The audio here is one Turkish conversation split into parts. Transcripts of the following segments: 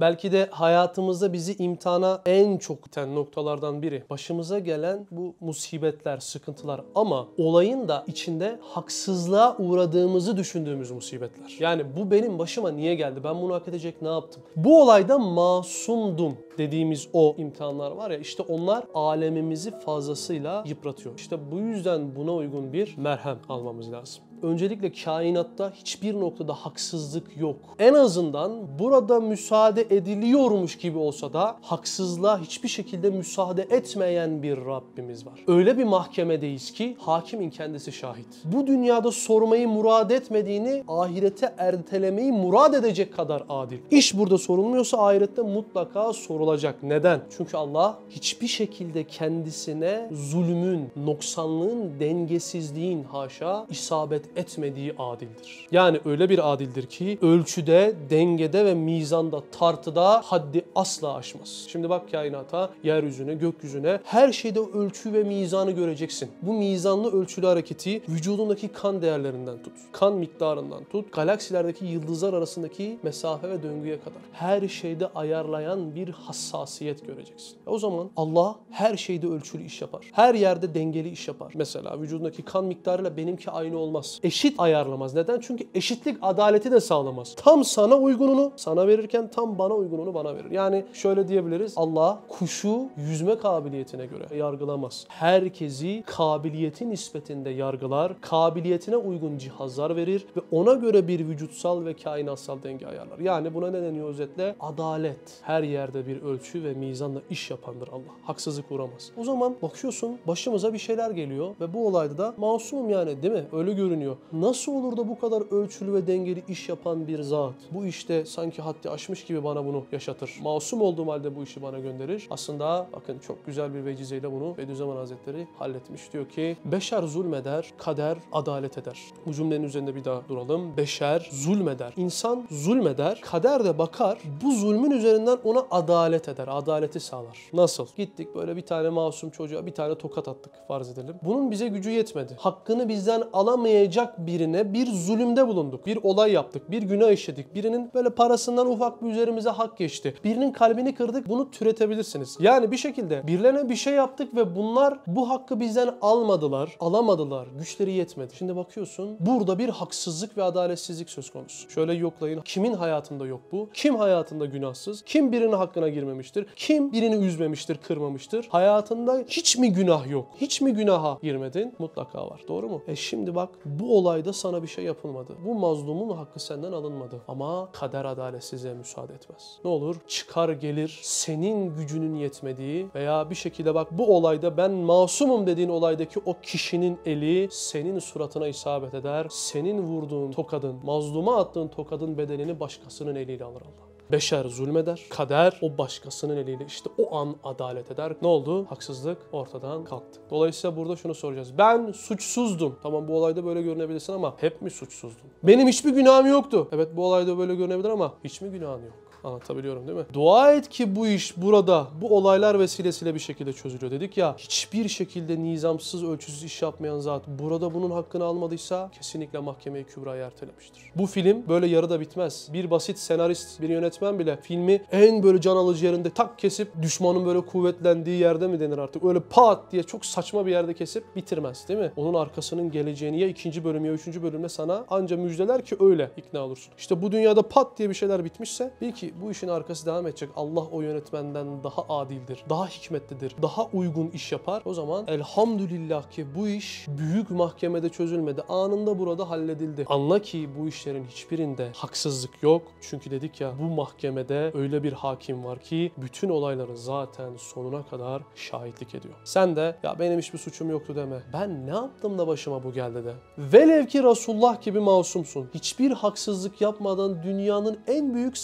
Belki de hayatımızda bizi imtihana en çok iten noktalardan biri. Başımıza gelen bu musibetler, sıkıntılar ama olayın da içinde haksızlığa uğradığımızı düşündüğümüz musibetler. Yani bu benim başıma niye geldi? Ben bunu hak edecek ne yaptım? Bu olayda masumdum dediğimiz o imtihanlar var ya işte onlar alemimizi fazlasıyla yıpratıyor. İşte bu yüzden buna uygun bir merhem almamız lazım öncelikle kainatta hiçbir noktada haksızlık yok. En azından burada müsaade ediliyormuş gibi olsa da haksızlığa hiçbir şekilde müsaade etmeyen bir Rabbimiz var. Öyle bir mahkemedeyiz ki hakimin kendisi şahit. Bu dünyada sormayı murad etmediğini ahirete ertelemeyi murad edecek kadar adil. İş burada sorulmuyorsa ahirette mutlaka sorulacak. Neden? Çünkü Allah hiçbir şekilde kendisine zulmün, noksanlığın, dengesizliğin haşa isabet etmediği adildir. Yani öyle bir adildir ki ölçüde, dengede ve mizanda, tartıda haddi asla aşmaz. Şimdi bak kainata, yeryüzüne, gökyüzüne her şeyde ölçü ve mizanı göreceksin. Bu mizanlı ölçülü hareketi vücudundaki kan değerlerinden tut, kan miktarından tut, galaksilerdeki yıldızlar arasındaki mesafe ve döngüye kadar her şeyde ayarlayan bir hassasiyet göreceksin. O zaman Allah her şeyde ölçülü iş yapar. Her yerde dengeli iş yapar. Mesela vücudundaki kan miktarıyla benimki aynı olmaz eşit ayarlamaz. Neden? Çünkü eşitlik adaleti de sağlamaz. Tam sana uygununu sana verirken tam bana uygununu bana verir. Yani şöyle diyebiliriz. Allah kuşu yüzme kabiliyetine göre yargılamaz. Herkesi kabiliyeti nispetinde yargılar, kabiliyetine uygun cihazlar verir ve ona göre bir vücutsal ve kainatsal denge ayarlar. Yani buna ne deniyor özetle? Adalet. Her yerde bir ölçü ve mizanla iş yapandır Allah. Haksızlık uğramaz. O zaman bakıyorsun başımıza bir şeyler geliyor ve bu olayda da masumum yani değil mi? Öyle görünüyor. Nasıl olur da bu kadar ölçülü ve dengeli iş yapan bir zat bu işte sanki haddi aşmış gibi bana bunu yaşatır. Masum olduğum halde bu işi bana gönderir. Aslında bakın çok güzel bir vecizeyle bunu Bediüzzaman Hazretleri halletmiş. Diyor ki beşer zulmeder, kader adalet eder. Bu cümlenin üzerinde bir daha duralım. Beşer zulmeder. İnsan zulmeder, kader de bakar. Bu zulmün üzerinden ona adalet eder. Adaleti sağlar. Nasıl? Gittik böyle bir tane masum çocuğa bir tane tokat attık farz edelim. Bunun bize gücü yetmedi. Hakkını bizden alamayacak birine bir zulümde bulunduk. Bir olay yaptık, bir günah işledik. Birinin böyle parasından ufak bir üzerimize hak geçti. Birinin kalbini kırdık. Bunu türetebilirsiniz. Yani bir şekilde birilerine bir şey yaptık ve bunlar bu hakkı bizden almadılar, alamadılar. Güçleri yetmedi. Şimdi bakıyorsun burada bir haksızlık ve adaletsizlik söz konusu. Şöyle yoklayın. Kimin hayatında yok bu? Kim hayatında günahsız? Kim birinin hakkına girmemiştir? Kim birini üzmemiştir, kırmamıştır? Hayatında hiç mi günah yok? Hiç mi günaha girmedin? Mutlaka var. Doğru mu? E şimdi bak bu olayda sana bir şey yapılmadı. Bu mazlumun hakkı senden alınmadı. Ama kader adaletsizliğe müsaade etmez. Ne olur? Çıkar gelir senin gücünün yetmediği veya bir şekilde bak bu olayda ben masumum dediğin olaydaki o kişinin eli senin suratına isabet eder. Senin vurduğun tokadın, mazluma attığın tokadın bedelini başkasının eliyle alır Allah. Beşer zulmeder. Kader o başkasının eliyle işte o an adalet eder. Ne oldu? Haksızlık ortadan kalktı. Dolayısıyla burada şunu soracağız. Ben suçsuzdum. Tamam bu olayda böyle görünebilirsin ama hep mi suçsuzdun? Benim hiçbir günahım yoktu. Evet bu olayda böyle görünebilir ama hiç mi günahın yok? Anlatabiliyorum değil mi? Dua et ki bu iş burada, bu olaylar vesilesiyle bir şekilde çözülüyor. Dedik ya hiçbir şekilde nizamsız, ölçüsüz iş yapmayan zat burada bunun hakkını almadıysa kesinlikle mahkemeyi kübrayı ertelemiştir. Bu film böyle yarıda bitmez. Bir basit senarist, bir yönetmen bile filmi en böyle can alıcı yerinde tak kesip düşmanın böyle kuvvetlendiği yerde mi denir artık? Öyle pat diye çok saçma bir yerde kesip bitirmez değil mi? Onun arkasının geleceğini ya ikinci bölüm ya üçüncü bölümde sana anca müjdeler ki öyle ikna olursun. İşte bu dünyada pat diye bir şeyler bitmişse bil ki bu işin arkası devam edecek. Allah o yönetmenden daha adildir, daha hikmetlidir, daha uygun iş yapar. O zaman elhamdülillah ki bu iş büyük mahkemede çözülmedi. Anında burada halledildi. Anla ki bu işlerin hiçbirinde haksızlık yok. Çünkü dedik ya bu mahkemede öyle bir hakim var ki bütün olayları zaten sonuna kadar şahitlik ediyor. Sen de ya benim hiçbir suçum yoktu deme. Ben ne yaptım da başıma bu geldi de. Velev ki Resulullah gibi masumsun. Hiçbir haksızlık yapmadan dünyanın en büyük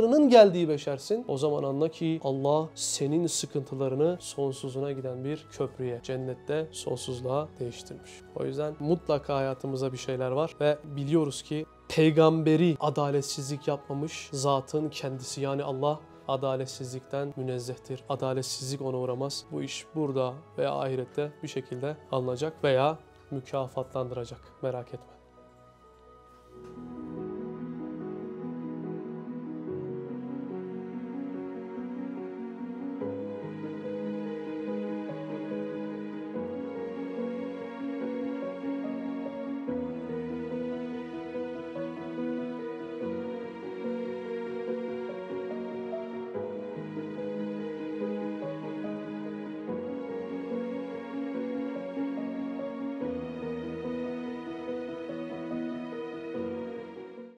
sıkıntılarının geldiği beşersin. O zaman anla ki Allah senin sıkıntılarını sonsuzuna giden bir köprüye, cennette sonsuzluğa değiştirmiş. O yüzden mutlaka hayatımıza bir şeyler var ve biliyoruz ki peygamberi adaletsizlik yapmamış zatın kendisi yani Allah adaletsizlikten münezzehtir. Adaletsizlik ona uğramaz. Bu iş burada veya ahirette bir şekilde alınacak veya mükafatlandıracak. Merak etme.